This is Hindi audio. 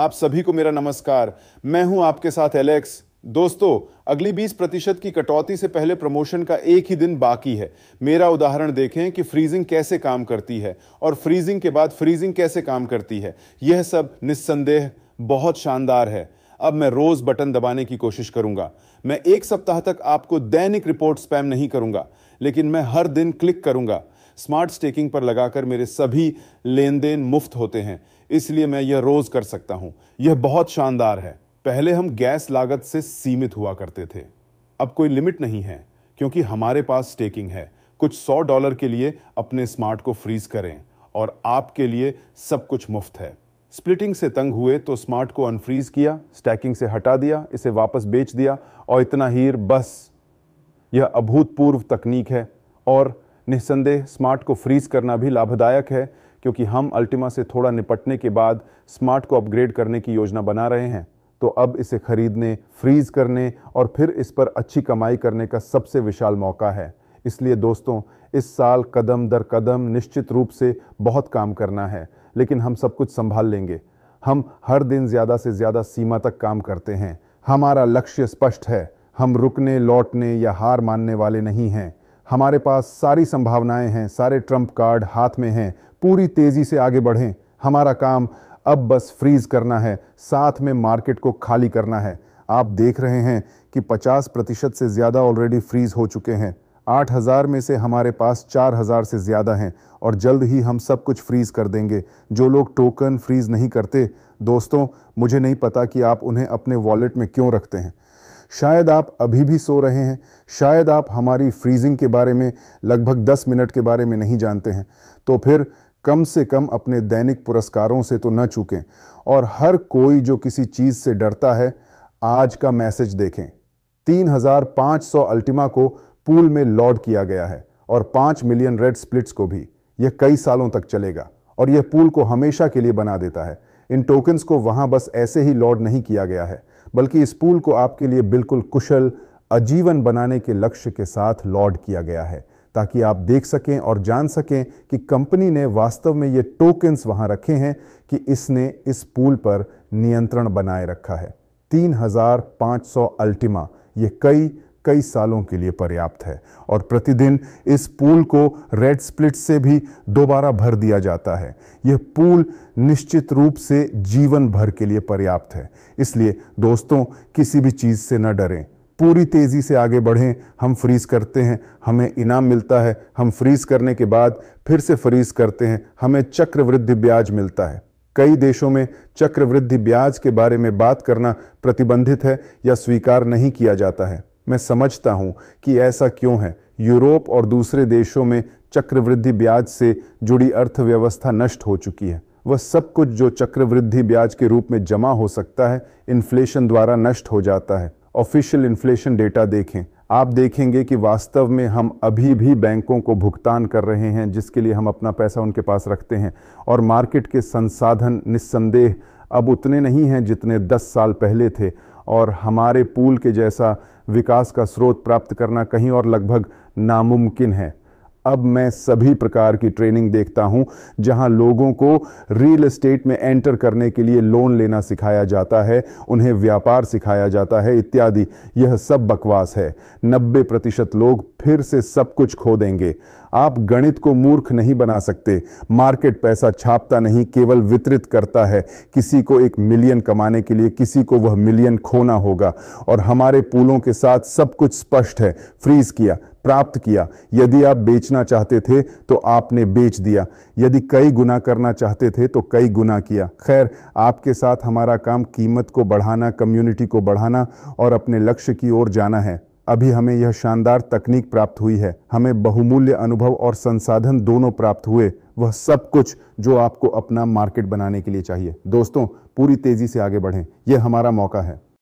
आप सभी को मेरा नमस्कार। मैं हूँ आपके साथ एलेक्स। दोस्तों, अगली 20 प्रतिशत की कटौती से पहले प्रमोशन का एक ही दिन बाकी है। मेरा उदाहरण देखें कि फ्रीजिंग कैसे काम करती है और फ्रीजिंग के बाद फ्रीजिंग कैसे काम करती है। यह सब निस्संदेह बहुत शानदार है। अब मैं रोज बटन दबाने की कोशिश करूँगा। मैं एक सप्ताह तक आपको दैनिक रिपोर्ट स्पैम नहीं करूँगा, लेकिन मैं हर दिन क्लिक करूँगा। स्मार्ट स्टेकिंग पर लगाकर मेरे सभी लेन देन मुफ़्त होते हैं। इसलिए मैं यह रोज कर सकता हूँ। यह बहुत शानदार है। पहले हम गैस लागत से सीमित हुआ करते थे। अब कोई लिमिट नहीं है, क्योंकि हमारे पास स्टेकिंग है। कुछ सौ डॉलर के लिए अपने स्मार्ट को फ्रीज करें और आपके लिए सब कुछ मुफ़्त है। स्प्लिटिंग से तंग हुए तो स्मार्ट को अनफ्रीज किया स्टैकिंग से हटा दिया, इसे वापस बेच दिया और इतना ही बस। यह अभूतपूर्व तकनीक है और निस्संदेह स्मार्ट को फ्रीज करना भी लाभदायक है। क्योंकि हम अल्टीमा से थोड़ा निपटने के बाद स्मार्ट को अपग्रेड करने की योजना बना रहे हैं। तो अब इसे खरीदने, फ्रीज करने और फिर इस पर अच्छी कमाई करने का सबसे विशाल मौका है। इसलिए दोस्तों, इस साल कदम दर कदम निश्चित रूप से बहुत काम करना है, लेकिन हम सब कुछ संभाल लेंगे। हम हर दिन ज़्यादा से ज़्यादा सीमा तक काम करते हैं। हमारा लक्ष्य स्पष्ट है, हम रुकने, लौटने या हार मानने वाले नहीं हैं। हमारे पास सारी संभावनाएँ हैं, सारे ट्रंप कार्ड हाथ में हैं पूरी तेज़ी से आगे बढ़ें। हमारा काम अब बस फ्रीज करना है, साथ में मार्केट को खाली करना है। आप देख रहे हैं कि 50 प्रतिशत से ज़्यादा ऑलरेडी फ्रीज हो चुके हैं। 8000 में से हमारे पास 4000 से ज़्यादा हैं और जल्द ही हम सब कुछ फ्रीज कर देंगे। जो लोग टोकन फ्रीज नहीं करते, दोस्तों, मुझे नहीं पता कि आप उन्हें अपने वॉलेट में क्यों रखते हैं। शायद आप अभी भी सो रहे हैं, शायद आप हमारी फ्रीजिंग के बारे में लगभग 10 मिनट के बारे में नहीं जानते हैं। तो फिर कम से कम अपने दैनिक पुरस्कारों से तो न चूकें और हर कोई जो किसी चीज़ से डरता है, आज का मैसेज देखें। 3500 अल्टीमा को पूल में लॉड किया गया है और 5 मिलियन रेड स्प्लिट्स को भी। यह कई सालों तक चलेगा और यह पूल को हमेशा के लिए बना देता है। इन टोकन्स को वहाँ बस ऐसे ही लॉड नहीं किया गया है, बल्कि इस पूल को आपके लिए बिल्कुल कुशल अजीवन बनाने के लक्ष्य के साथ लॉड किया गया है। ताकि आप देख सकें और जान सकें कि कंपनी ने वास्तव में ये टोकन्स वहाँ रखे हैं कि इसने इस पूल पर नियंत्रण बनाए रखा है। 3500 अल्टीमा ये कई कई सालों के लिए पर्याप्त है और प्रतिदिन इस पूल को रेड स्प्लिट से भी दोबारा भर दिया जाता है। यह पूल निश्चित रूप से जीवन भर के लिए पर्याप्त है। इसलिए दोस्तों, किसी भी चीज़ से न डरें। पूरी तेज़ी से आगे बढ़ें, हम फ्रीज़ करते हैं, हमें इनाम मिलता है, हम फ्रीज़ करने के बाद फिर से फ्रीज़ करते हैं, हमें चक्रवृद्धि ब्याज मिलता है। कई देशों में चक्रवृद्धि ब्याज के बारे में बात करना प्रतिबंधित है या स्वीकार नहीं किया जाता है। मैं समझता हूँ कि ऐसा क्यों है। यूरोप और दूसरे देशों में चक्रवृद्धि ब्याज से जुड़ी अर्थव्यवस्था नष्ट हो चुकी है। वह सब कुछ जो चक्रवृद्धि ब्याज के रूप में जमा हो सकता है, इन्फ्लेशन द्वारा नष्ट हो जाता है। ऑफिशियल इन्फ्लेशन डेटा देखें। आप देखेंगे कि वास्तव में हम अभी भी बैंकों को भुगतान कर रहे हैं, जिसके लिए हम अपना पैसा उनके पास रखते हैं। और मार्केट के संसाधन निस्संदेह अब उतने नहीं हैं जितने 10 साल पहले थे। और हमारे पूल के जैसा विकास का स्रोत प्राप्त करना कहीं और लगभग नामुमकिन है। अब मैं सभी प्रकार की ट्रेनिंग देखता हूँ, जहाँ लोगों को रियल एस्टेट में एंटर करने के लिए लोन लेना सिखाया जाता है, उन्हें व्यापार सिखाया जाता है, इत्यादि। यह सब बकवास है। 90 प्रतिशत लोग फिर से सब कुछ खो देंगे। आप गणित को मूर्ख नहीं बना सकते। मार्केट पैसा छापता नहीं, केवल वितरित करता है। किसी को एक मिलियन कमाने के लिए किसी को वह मिलियन खोना होगा। और हमारे पूलों के साथ सब कुछ स्पष्ट है। फ्रीज किया। प्राप्त किया। यदि आप बेचना चाहते थे तो आपने बेच दिया। यदि कई गुना करना चाहते थे तो कई गुना किया। खैर, आपके साथ हमारा काम कीमत को बढ़ाना कम्युनिटी को बढ़ाना और अपने लक्ष्य की ओर जाना है। अभी हमें यह शानदार तकनीक प्राप्त हुई है। हमें बहुमूल्य अनुभव और संसाधन दोनों प्राप्त हुए। वह सब कुछ जो आपको अपना मार्केट बनाने के लिए चाहिए। दोस्तों, पूरी तेज़ी से आगे बढ़ें। यह हमारा मौका है।